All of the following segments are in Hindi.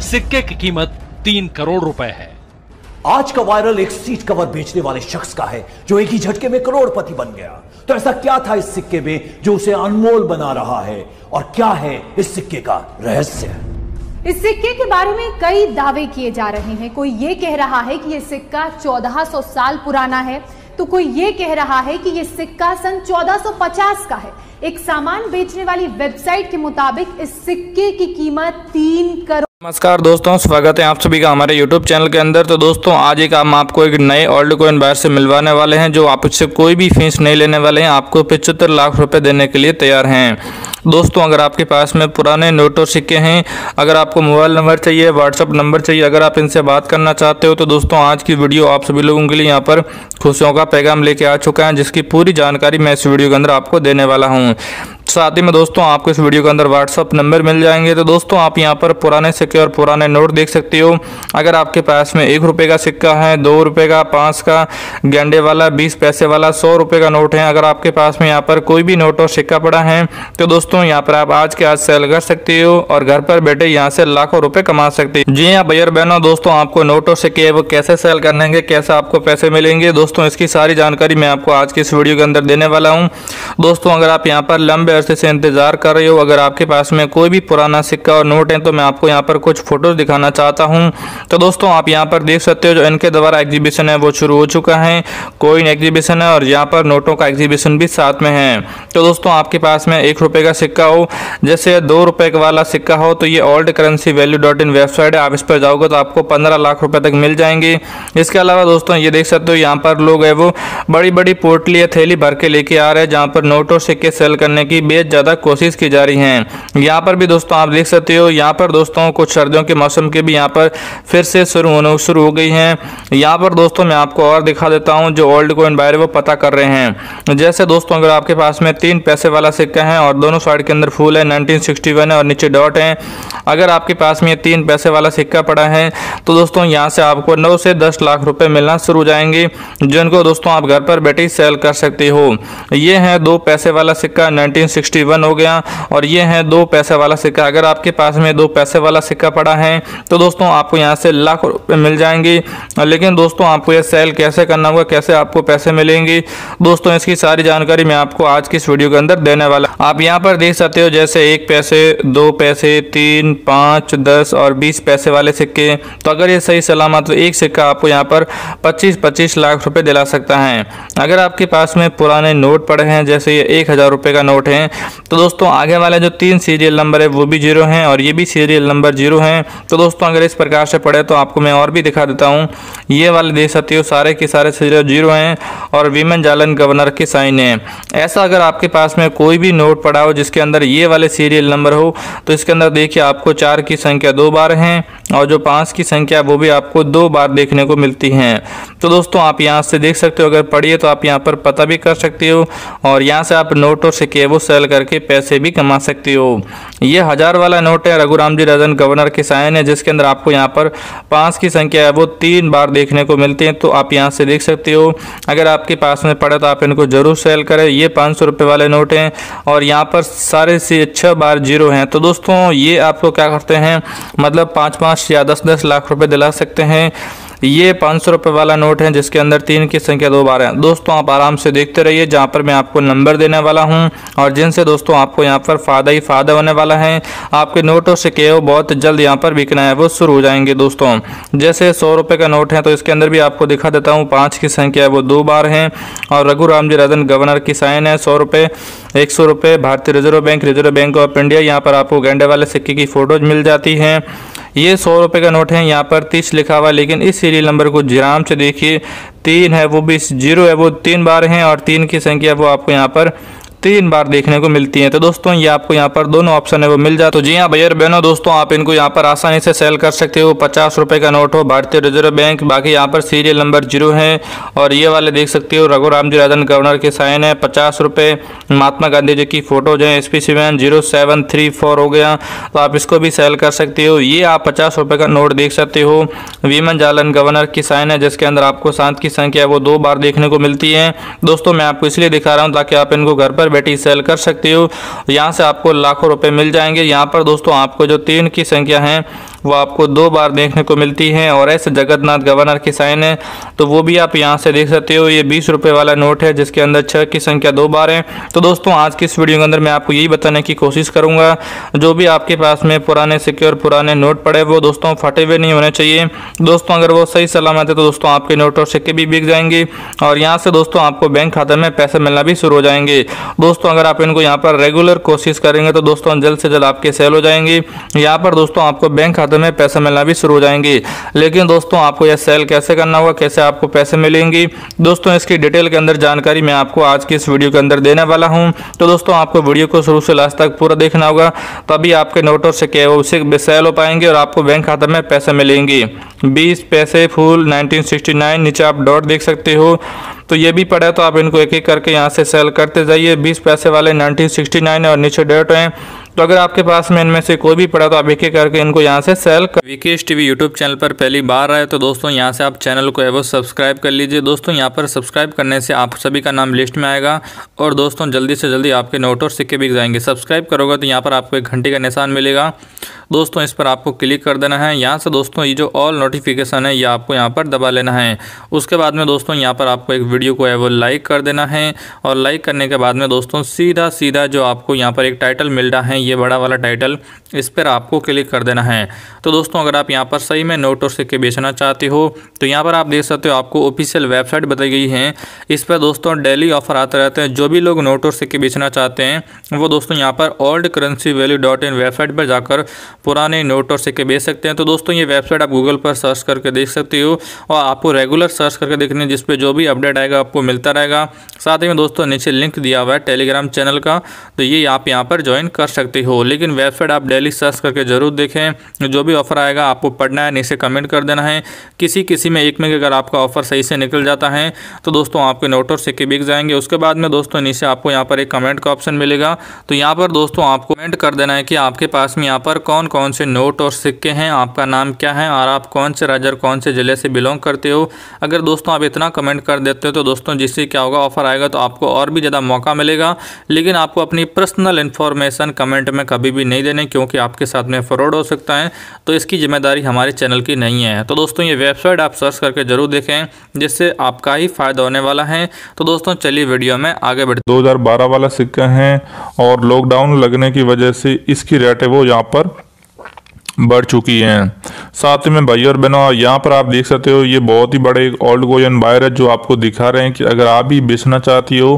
सिक्के की कीमत तीन करोड़ रुपए है। आज का वायरल एक सीट कवर बेचने वाले शख्स का है जो एक ही झटके में करोड़पति बन गया। तो ऐसा क्या था इस सिक्के में जो उसे अनमोल बना रहा है? और क्या है इस सिक्के का रहस्य? इस सिक्के के बारे में कई दावे किए जा रहे हैं। कोई ये कह रहा है कि यह सिक्का 1400 साल पुराना है। तो कोई ये कह रहा है कि यह सिक्का सन 1450 का है। एक सामान बेचने वाली वेबसाइट के मुताबिक इस सिक्के की कीमत तीन करोड़ नमस्कार दोस्तों, स्वागत है आप सभी का हमारे YouTube चैनल के अंदर। तो दोस्तों, आज एक हम आपको एक नए ओल्ड कोइन बायर से मिलवाने वाले हैं, जो आप इससे कोई भी फ़ीस नहीं लेने वाले हैं। आपको पचहत्तर लाख रुपए देने के लिए तैयार हैं। दोस्तों, अगर आपके पास में पुराने नोट और सिक्के हैं, अगर आपको मोबाइल नंबर चाहिए व्हाट्सअप नंबर चाहिए, अगर आप इनसे बात करना चाहते हो तो दोस्तों, आज की वीडियो आप सभी लोगों के लिए यहाँ पर खुशियों का पैगाम लेके आ चुका है, जिसकी पूरी जानकारी मैं इस वीडियो के अंदर आपको देने वाला हूँ। साथ ही में दोस्तों, आपको इस वीडियो के अंदर व्हाट्सअप नंबर मिल जाएँगे। तो दोस्तों, आप यहाँ पर पुराने सिक्के और पुराने नोट देख सकते हो। अगर आपके पास में एक रुपये का सिक्का है, दो रुपये का, पाँच का, गेंडे वाला, बीस पैसे वाला, सौ रुपये का नोट है। अगर आपके पास में यहाँ पर कोई भी नोट और सिक्का पड़ा है तो दोस्तों, यहाँ पर आप आज के आज सेल कर सकते हो और घर पर बैठे यहाँ से लाखों रुपए कमा सकते हो। जी हाँ भैया बहनों, दोस्तों, आपको नोट और सिक्के वो कैसे सेल करने के कैसे आपको पैसे मिलेंगे? दोस्तों, इसकी सारी जानकारी मैं आपको आज की इस वीडियो के अंदर देने वाला हूँ। दोस्तों, अगर आप यहाँ पर लंबे अरसे से इंतज़ार कर रहे हो। अगर आपके पास में कोई भी पुराना सिक्का और नोट है तो मैं आपको यहाँ पर कुछ फ़ोटोज़ दिखाना चाहता हूँ। तो दोस्तों, आप यहाँ पर देख सकते हो जो इनके द्वारा एग्जीबिशन है, वो शुरू हो चुका है। कोइन एग्जीबिशन है और यहाँ पर नोटों का एग्जीबिशन भी साथ में है। तो दोस्तों, आपके पास में एक रुपये का सिक्का हो। जैसे दो रुपये वाला सिक्का हो तो ये old currency value dot in website है। आप इस पर जाओगे तो आपको पंद्रह लाख रुपए तक मिल जाएँगे। इसके अलावा दोस्तों, ये देख सकते हो, यहाँ पर लोग है वो बड़ी बड़ी पोटली या थैली भर के लेके आ रहे हैं, जहाँ पर नोट और सिक्के सेल करने की बेहद ज़्यादा कोशिश की जा रही है। यहाँ पर भी दोस्तों आप देख सकते हो, यहाँ पर दोस्तों कुछ सर्दियों के मौसम के भी यहाँ पर फिर से शुरू होने, शुरू हो गई हैं। यहाँ पर दोस्तों मैं आपको और दिखा देता हूँ जो ओल्ड कोइन बायर वो पता कर रहे हैं। जैसे दोस्तों अगर आपके पास में तीन पैसे वाला सिक्का है और दोनों साइड के अंदर फूल है 1961 है और नीचे डॉट है, अगर आपके पास में तीन पैसे वाला सिक्का पड़ा है तो दोस्तों यहाँ से आपको नौ से दस लाख रुपए मिलना शुरू हो जाएँगे, जिनको दोस्तों आप घर पर बैठे सेल कर सकते हो। ये है दो पैसे वाला सिक्का 1961 हो गया। और ये है दो पैसे वाला सिक्का। अगर आपके पास में दो पैसे वाला सिक्का पड़ा है तो दोस्तों आपको यहाँ से लाख रुपये मिल जाएँगे। लेकिन दोस्तों आपको यह सेल कैसे करना होगा, कैसे आपको पैसे मिलेंगे? दोस्तों इसकी सारी जानकारी मैं आपको आज की इस वीडियो के अंदर देने वाला। आप यहाँ पर देख सकते हो जैसे एक पैसे, दो पैसे, तीन, पाँच, दस और बीस पैसे वाले सिक्के। तो अगर ये सही सलामत तो एक सिक्का आपको यहाँ पर पच्चीस पच्चीस लाख रुपये दिला सकता है। अगर आपके पास में पुराने नोट पड़े हैं, जैसे ये एक हज़ार रुपये का नोट है तो दोस्तों, आगे वाले जो तीन सीरियल नंबर है, वो भी ज़ीरो हैं और ये भी सीरियल नंबर ज़ीरो हैं। तो दोस्तों, अगर इस प्रकार से पढ़े तो आपको मैं और भी दिखा देता हूँ। ये वाले देख सकते हो, सारे के सारे सीरियल ज़ीरो हैं और वीमेन जालन गवर्नर के साइन है। ऐसा अगर आपके पास में कोई भी नोट पड़ा हो जिसके अंदर ये वाले सीरियल नंबर हो तो इसके अंदर देखिए, आपको चार की संख्या दो बार हैं और जो पाँच की संख्या, वो भी आपको दो बार देखने को मिलती हैं। तो दोस्तों, आप यहाँ से देख सकते हो, अगर पढ़िए तो आप यहाँ पर पता भी कर सकते हो और यहाँ से आप नोट और सिक्के वो सेल करके पैसे भी कमा सकते हो। ये हज़ार वाला नोट है, रघुराम जी रजन, गवर्नर के साइन है, जिसके अंदर आपको यहाँ पर पाँच की संख्या है, वो तीन बार देखने को मिलती है तो आप यहाँ से देख सकते हो। अगर आपके पास में पड़े तो आप इनको ज़रूर सेल करें। ये पाँच सौ रुपये वाले नोट हैं और यहाँ पर सारे से छः बार ज़ीरो हैं। तो दोस्तों, ये आपको क्या करते हैं? मतलब पाँच पाँच या दस दस लाख रुपए दिला सकते हैं। ये पाँच सौ रुपये वाला नोट है, जिसके अंदर तीन की संख्या दो बार है। दोस्तों, आप आराम से देखते रहिए, जहाँ पर मैं आपको नंबर देने वाला हूँ। और जिनसे, दोस्तों, आपको यहाँ पर फ़ायदा ही फ़ायदा होने वाला है, आपके नोटों से के वो बहुत जल्द यहाँ पर बिकना है, वो शुरू हो जाएँगे, दोस्तों। जैसे सौ रुपये का नोट है तो इसके अंदर भी आपको दिखा देता हूँ, पाँच की संख्या वो दो बार है। और रघु राम जी राजन, गवर्नर की साइन है, सौ रुपये एक सौ रुपये भारतीय reserve bank reserve bank of India, यहाँ पर आपको गेंडे वाले सिक्के की फ़ोटोज मिल जाती हैं। ये सौ रुपये का नोट है, यहाँ पर तीस लिखा हुआ लेकिन इस सीरियल नंबर को जराम से देखिए, तीन है वो भी ज़ीरो है वो तीन बार हैं और तीन की संख्या वो आपको यहाँ पर तीन बार देखने को मिलती है। तो दोस्तों, ये आपको यहाँ पर दोनों ऑप्शन है, वो मिल जाए तो जी हाँ भैया बहनों, दोस्तों, आप इनको यहाँ पर आसानी से सेल कर सकते हो। पचास रुपए का नोट हो, भारतीय रिज़र्व बैंक, बाकी यहाँ पर सीरियल नंबर ज़ीरो है। और ये वाले देख सकते हो रघुराम जी राजन गवर्नर के साइन है। पचास रुपये महात्मा गांधी जी की फ़ोटोज़ हैं। S P seven zero seven three four हो गया। तो आप इसको भी सेल कर सकते हो। ये आप पचास रुपये का नोट देख सकते हो। वीमन जालन गवर्नर की साइन है, जिसके अंदर आपको शांत की संख्या, वो दो बार देखने को मिलती है। दोस्तों, मैं आपको इसलिए दिखा रहा हूँ ताकि आप इनको घर पर बैठी सेल कर सकते हो। यहाँ से आपको लाखों रुपए मिल जाएँगे। यहाँ पर दोस्तों, आपको जो तीन की संख्या है वो आपको दो बार देखने को मिलती है और ऐसे जगतनाथ गवर्नर की साइन है तो वो भी आप यहाँ से देख सकते हो, ये बीस रुपये वाला नोट है, जिसके अंदर छः की संख्या दो बार है। तो दोस्तों, आज की इस वीडियो के अंदर मैं आपको यही बताने की कोशिश करूँगा, जो भी आपके पास में पुराने सिक्के और पुराने नोट पड़े, वो दोस्तों फटे हुए नहीं होने चाहिए। दोस्तों, अगर वो सही सलामत है तो दोस्तों, आपके नोट और सिक्के भी बिक जाएँगे और यहाँ से दोस्तों, आपको बैंक खाते में पैसे मिलना भी शुरू हो जाएँगे। दोस्तों, अगर आप इनको यहाँ पर रेगुलर कोशिश करेंगे तो दोस्तों, जल्द से जल्द आपके सेल हो जाएँगे। यहाँ पर दोस्तों, आपको बैंक खाते में पैसे मिलना भी शुरू हो जाएँगे। लेकिन दोस्तों, आपको यह सेल कैसे करना होगा कैसे आपको पैसे मिलेंगे? दोस्तों, इसकी डिटेल के अंदर जानकारी मैं आपको आज की इस वीडियो के अंदर देने वाला हूँ। तो दोस्तों, आपको वीडियो को शुरू से लास्ट तक पूरा देखना होगा। तभी आपके नोटों से क्या उसे सेल हो पाएँगे और आपको बैंक खाते में पैसे मिलेंगे। बीस पैसे फुल 1969 नीचे आप डॉट देख सकते हो। तो ये भी पड़ा है तो आप इनको एक एक करके यहाँ से सेल करते जाइए। बीस पैसे वाले 1969 और नीचे डॉट हैं। तो अगर आपके पास में इनमें से कोई भी पड़ा तो आप एक एक करके इनको यहाँ से सेल कर विकेश टीवी यूट्यूब चैनल पर पहली बार आए तो दोस्तों यहाँ से आप चैनल को एवो सब्सक्राइब कर लीजिए। दोस्तों यहाँ पर सब्सक्राइब करने से आप सभी का नाम लिस्ट में आएगा और दोस्तों जल्दी से जल्दी आपके नोट और सिक्के बिक जाएँगे। सब्सक्राइब करोगे तो यहाँ पर आपको एक घंटे का निशान मिलेगा। दोस्तों, इस पर आपको क्लिक कर देना है। यहाँ से दोस्तों, ये जो ऑल नोटिफिकेशन है, ये आपको यहाँ पर दबा लेना है। उसके बाद में दोस्तों, यहाँ पर आपको एक वीडियो को है, वो लाइक कर देना है और लाइक करने के बाद में दोस्तों सीधा सीधा जो आपको यहाँ पर एक टाइटल मिल रहा है, ये बड़ा वाला टाइटल इस पर आपको क्लिक कर देना है। तो दोस्तों, अगर आप यहाँ पर सही में नोट और सिक्के बेचना चाहते हो तो यहाँ पर आप देख सकते हो, आपको ऑफिशियल वेबसाइट बताई गई है। इस पर दोस्तों डेली ऑफ़र आते रहते हैं। जो भी लोग नोट और सिक्के बेचना चाहते हैं, वो दोस्तों, यहाँ पर old currency value dot in website पर जाकर पुराने नोट और सिक्के बेच सकते हैं। तो दोस्तों, ये वेबसाइट आप गूगल पर सर्च करके देख सकते हो और आपको रेगुलर सर्च करके देखने जिस पर जो भी अपडेट आएगा, आपको मिलता रहेगा। साथ ही में दोस्तों, नीचे लिंक दिया हुआ है टेलीग्राम चैनल का तो ये आप यहाँ पर ज्वाइन कर सकते हो। लेकिन वेबसाइट आप डेली सर्च करके ज़रूर देखें। जो भी ऑफ़र आएगा, आपको पढ़ना है, नीचे कमेंट कर देना है। किसी किसी में एक में अगर आपका ऑफ़र सही से निकल जाता है तो दोस्तों, आपके नोट और सिक्के बिक जाएँगे। उसके बाद में दोस्तों, नीचे आपको यहाँ पर एक कमेंट का ऑप्शन मिलेगा। तो यहाँ पर दोस्तों, आपको कमेंट कर देना है कि आपके पास में यहाँ पर कौन कौन से नोट और सिक्के हैं, आपका नाम क्या है और आप कौन से राज्य और कौन से ज़िले से बिलोंग करते हो? अगर दोस्तों आप इतना कमेंट कर देते हो तो दोस्तों जिससे क्या होगा, ऑफ़र आएगा तो आपको और भी ज़्यादा मौका मिलेगा। लेकिन आपको अपनी पर्सनल इन्फॉर्मेशन कमेंट में कभी भी नहीं देने क्योंकि आपके साथ में फ्रॉड हो सकता है तो इसकी ज़िम्मेदारी हमारे चैनल की नहीं है। तो दोस्तों ये वेबसाइट आप सर्च करके ज़रूर देखें, जिससे आपका ही फ़ायदा होने वाला है। तो दोस्तों चलिए वीडियो में आगे बढ़ते 2012 वाला सिक्का है और लॉकडाउन लगने की वजह से इसकी रेट है वो यहाँ पर बढ़ चुकी हैं। साथ में भाई और बहनों यहाँ पर आप देख सकते हो ये बहुत ही बड़े ओल्ड गोयन बायर है जो आपको दिखा रहे हैं कि अगर आप भी बेचना चाहती हो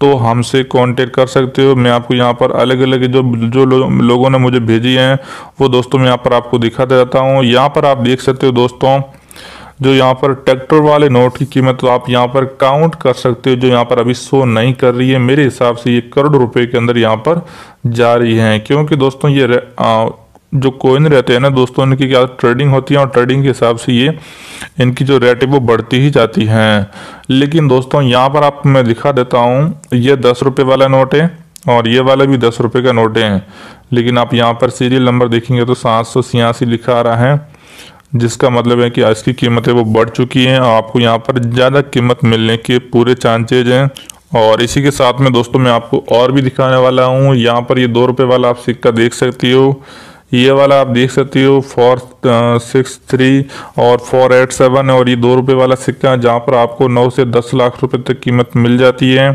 तो हमसे कांटेक्ट कर सकते हो। मैं आपको यहाँ पर अलग अलग जो जो लो, लोगों ने मुझे भेजी हैं वो दोस्तों मैं यहाँ पर आपको दिखाते रहता हूँ। यहाँ पर आप देख सकते हो दोस्तों जो यहाँ पर ट्रैक्टर वाले नोट की कीमत तो आप यहाँ पर काउंट कर सकते हो जो यहाँ पर अभी शो नहीं कर रही है। मेरे हिसाब से ये करोड़ रुपए के अंदर यहाँ पर जा रही है क्योंकि दोस्तों ये जो कोइन रहते हैं ना दोस्तों, इनकी क्या ट्रेडिंग होती है और ट्रेडिंग के हिसाब से ये इनकी जो रेट है वो बढ़ती ही जाती हैं। लेकिन दोस्तों, यहाँ पर आप, मैं दिखा देता हूँ, ये दस रुपये वाला नोट है और ये वाला भी दस रुपये का नोट है। लेकिन आप यहाँ पर सीरियल नंबर देखेंगे तो सात सौ छियासी लिखा आ रहा है, जिसका मतलब है कि आज की कीमतें वो बढ़ चुकी हैं। और आपको यहाँ पर ज़्यादा कीमत मिलने के पूरे चांसेज हैं। और इसी के साथ में दोस्तों, मैं आपको और भी दिखाने वाला हूँ। यहाँ पर ये दो रुपये वाला आप सिक्का देख सकती हो। ये वाला आप देख सकते हो फोर सिक्स थ्री और फोर एट सेवन और ये दो रुपये वाला सिक्का जहाँ पर आपको नौ से दस लाख रुपए तक कीमत मिल जाती है।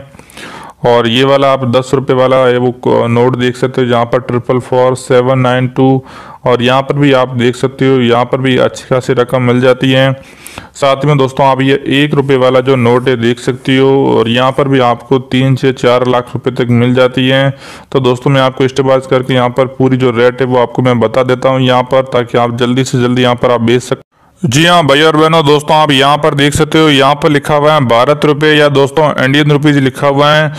और ये वाला आप दस रुपये वाला है वो नोट देख सकते हो, जहाँ पर triple four seven nine two और यहाँ पर भी आप देख सकते हो, यहाँ पर भी अच्छी खासी रकम मिल जाती है। साथ में दोस्तों, आप ये एक रुपये वाला जो नोट है देख सकती हो, और यहाँ पर भी आपको तीन से चार लाख रुपए तक मिल जाती है। तो दोस्तों, मैं आपको स्टेबाज करके यहाँ पर पूरी जो रेट है वो आपको मैं बता देता हूँ यहाँ पर, ताकि आप जल्दी से जल्दी यहाँ पर आप बेच सकते जी हाँ भाई और बहनों, दोस्तों, आप यहाँ पर देख सकते हो, यहाँ पर लिखा हुआ है भारत रुपये, या दोस्तों इंडियन रुपीज़ लिखा हुआ है।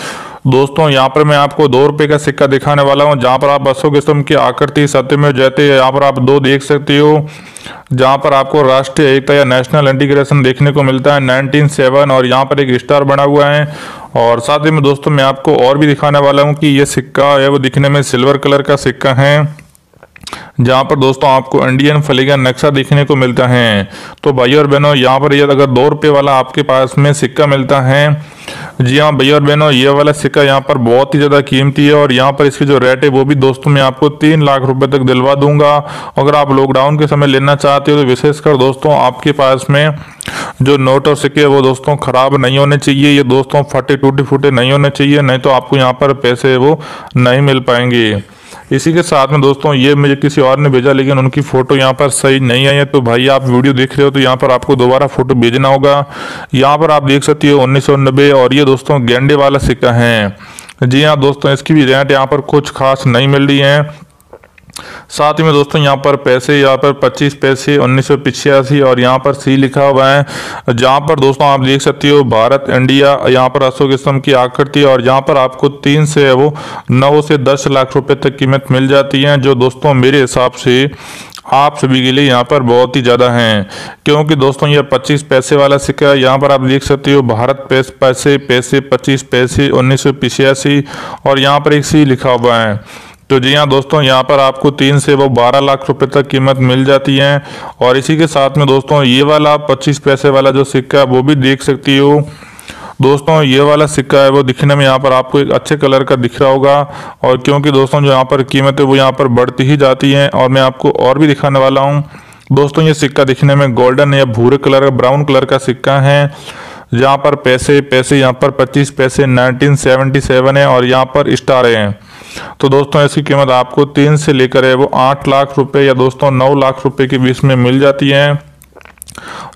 दोस्तों, यहाँ पर मैं आपको दो रुपये का सिक्का दिखाने वाला हूँ, जहाँ पर आप बसों किस्म की आकृति सत्य में जैते यहाँ पर आप दो देख सकते हो, जहाँ पर आपको राष्ट्रीय एकता या नेशनल इंटीग्रेशन देखने को मिलता है नाइनटीन सेवन और यहाँ पर एक स्टार बना हुआ है। और साथ ही में, दोस्तों, मैं आपको और भी दिखाने वाला हूँ कि ये सिक्का है वो दिखने में सिल्वर कलर का सिक्का है। जहाँ पर दोस्तों आपको इंडियन फ्लैग का नक्शा देखने को मिलता है। तो भाई और बहनों, यहाँ पर यदि अगर दो रुपये वाला आपके पास में सिक्का मिलता है, जी हाँ भैया और बहनों, ये वाला सिक्का यहाँ पर बहुत ही ज़्यादा कीमती है और यहाँ पर इसकी जो रेट है वो भी दोस्तों मैं आपको तीन लाख रुपए तक दिलवा दूँगा। अगर आप लॉकडाउन के समय लेना चाहते हो तो विशेषकर दोस्तों, आपके पास में जो नोट और सिक्के वो दोस्तों खराब नहीं होने चाहिए, ये दोस्तों फटे टूटे फूटे नहीं होने चाहिए, नहीं तो आपको यहाँ पर पैसे वो नहीं मिल पाएँगे। इसी के साथ में दोस्तों, ये मुझे किसी और ने भेजा, लेकिन उनकी फ़ोटो यहाँ पर सही नहीं आई है। तो भाई, आप वीडियो देख रहे हो तो यहाँ पर आपको दोबारा फ़ोटो भेजना होगा। यहाँ पर आप देख सकती हो उन्नीस सौ नब्बे, और ये दोस्तों, गेंडे वाला सिक्का है। जी हाँ दोस्तों, इसकी भी रेंट यहाँ पर कुछ खास नहीं मिल रही है। साथ ही में दोस्तों, यहाँ पर पैसे, यहाँ पर 25 पैसे, उन्नीस और यहाँ पर सी लिखा हुआ है, जहाँ पर दोस्तों आप देख सकते हो, भारत, इंडिया, यहाँ पर अशोक स्तंभ की आकृति और यहाँ पर आपको तीन से वो नौ से दस लाख रुपए तक कीमत मिल जाती है, जो दोस्तों मेरे हिसाब से आप सभी के लिए यहाँ पर बहुत ही ज़्यादा हैं। क्योंकि दोस्तों ये 25 पैसे वाला सिक्का यहाँ पर आप देख सकते हो, भारत पैसे पैसे 25 पैसे, उन्नीस और यहाँ पर एक सी लिखा हुआ है। तो जी हाँ दोस्तों, यहाँ पर आपको तीन से वो बारह लाख रुपए तक कीमत मिल जाती है। और इसी के साथ में दोस्तों, ये वाला आप पच्चीस पैसे वाला जो सिक्का है, वो भी देख सकती हो। दोस्तों, ये वाला सिक्का है, वो दिखने में यहाँ पर आपको एक अच्छे कलर का दिख रहा होगा। और क्योंकि दोस्तों, जो यहाँ पर कीमत है, वो यहाँ पर बढ़ती ही जाती है। और मैं आपको और भी दिखाने वाला हूँ। दोस्तों, ये सिक्का दिखने में गोल्डन या भूरे कलर का ब्राउन कलर का सिक्का है। जहाँ पर पैसे पैसे यहाँ पर 25 पैसे 1977 है और यहाँ पर स्टार हैं। तो दोस्तों, इसकी कीमत आपको तीन से लेकर है, वो आठ लाख रुपए या दोस्तों नौ लाख रुपए के बीच में मिल जाती है,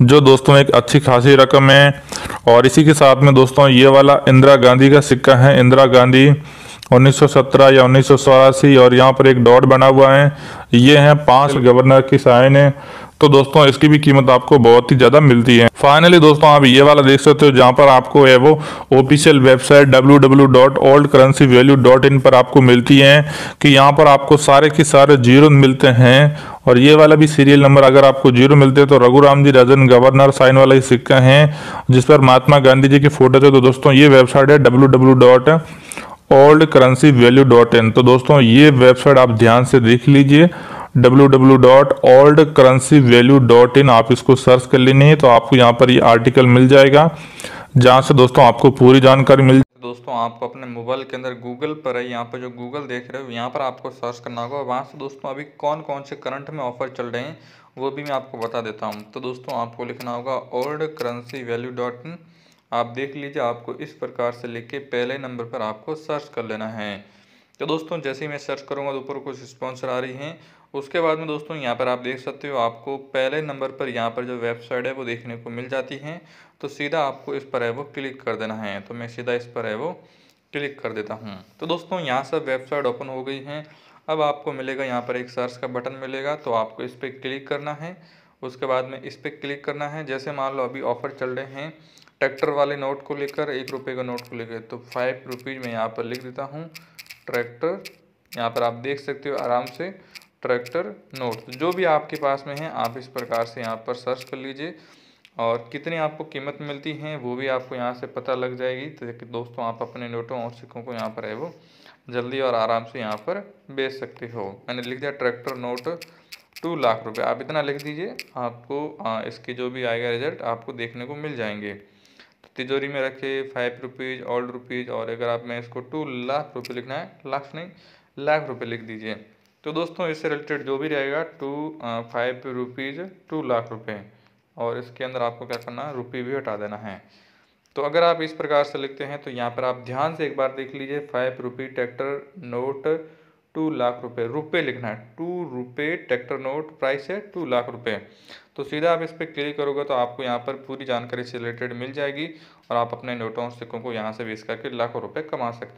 जो दोस्तों एक अच्छी खासी रकम है। और इसी के साथ में दोस्तों, ये वाला इंदिरा गांधी का सिक्का है, इंदिरा गांधी। 1917 या उन्नीस और यहाँ पर एक डॉट बना हुआ है। ये है पाँच गवर्नर की साइन है। तो दोस्तों इसकी भी कीमत आपको बहुत ही ज़्यादा मिलती है। फाइनली दोस्तों आप ये वाला देख सकते हो जहाँ पर आपको है वो ऑफिशियल वेबसाइट www.oldcurrencyvalue.in पर आपको मिलती है कि यहाँ पर आपको सारे के सारे ज़ीरो मिलते हैं। और ये वाला भी सीरियल नंबर अगर आपको ज़ीरो मिलते हैं तो रघुराम जी राजन गवर्नर साइन वाला ही सिक्का है जिस पर महात्मा गांधी जी की फ़ोटो थे। तो दोस्तों ये वेबसाइट है W old currency value dot in तो दोस्तों, ये वेबसाइट आप ध्यान से देख लीजिए। www.oldcurrencyvalue.in आप इसको सर्च कर लेनी है तो आपको यहाँ पर ये आर्टिकल मिल जाएगा, जहाँ से दोस्तों आपको पूरी जानकारी मिल दोस्तों, आपको अपने मोबाइल के अंदर गूगल पर है, यहाँ पर जो गूगल देख रहे हो, यहाँ पर आपको सर्च करना होगा। वहाँ से दोस्तों, अभी कौन कौन से करंट में ऑफ़र चल रहे हैं, वो भी मैं आपको बता देता हूँ। तो दोस्तों, आपको लिखना होगा old currency value dot in आप देख लीजिए, आपको इस प्रकार से लिख के पहले नंबर पर आपको सर्च कर लेना है। तो दोस्तों, जैसे ही मैं सर्च करूँगा तो ऊपर कुछ स्पॉन्सर आ रही हैं। उसके बाद में, दोस्तों, यहाँ पर आप देख सकते हो, आपको पहले नंबर पर यहाँ पर जो वेबसाइट है, वो देखने को मिल जाती है। तो सीधा आपको इस पर है, वो क्लिक कर देना है। तो मैं सीधा इस पर है, वो क्लिक कर देता हूँ। तो दोस्तों, यहाँ से वेबसाइट ओपन हो गई है। अब आपको मिलेगा, यहाँ पर एक सर्च का बटन मिलेगा तो आपको इस पर क्लिक करना है। उसके बाद में इस पर क्लिक करना है। जैसे मान लो, अभी ऑफ़र चल रहे हैं ट्रैक्टर वाले नोट को लेकर, एक रुपये का नोट को लेकर तो फाइव रुपीज़ मैं यहाँ पर लिख देता हूँ ट्रैक्टर यहाँ पर आप देख सकते हो आराम से ट्रैक्टर नोट जो भी आपके पास में है, आप इस प्रकार से यहाँ पर सर्च कर लीजिए, और कितनी आपको कीमत मिलती हैं, वो भी आपको यहाँ से पता लग जाएगी तो दोस्तों, आप अपने नोटों और सिक्कों को यहाँ पर है वो, जल्दी और आराम से यहाँ पर बेच सकते हो। मैंने लिख दिया ट्रैक्टर नोट टू लाख रुपए, आप इतना लिख दीजिए, आपको इसकी जो भी आएगा रिज़ल्ट आपको देखने को मिल जाएँगे। तो तिजोरी में रखे फाइव रुपीज़ ओल्ड रुपीज़ और अगर आप मैं इसको टू लाख रुपये लिखना है लाख नहीं लाख रुपये लिख दीजिए। तो दोस्तों, इससे रिलेटेड जो भी रहेगा two five rupees two lakh रुपए। और इसके अंदर आपको क्या करना है रुपये भी हटा देना है। तो अगर आप इस प्रकार से लिखते हैं तो यहाँ पर आप ध्यान से एक बार देख लीजिए five rupee tractor note two lakh रुपए रुपए लिखना है। टू रुपए ट्रैक्टर नोट, प्राइस है टू लाख रुपए। तो सीधा आप इस पर क्लिक करोगे तो आपको यहाँ पर पूरी जानकारी से रिलेटेड मिल जाएगी और आप अपने नोटों सिक्कों को यहाँ से बेच करके लाखों रुपए कमा सकते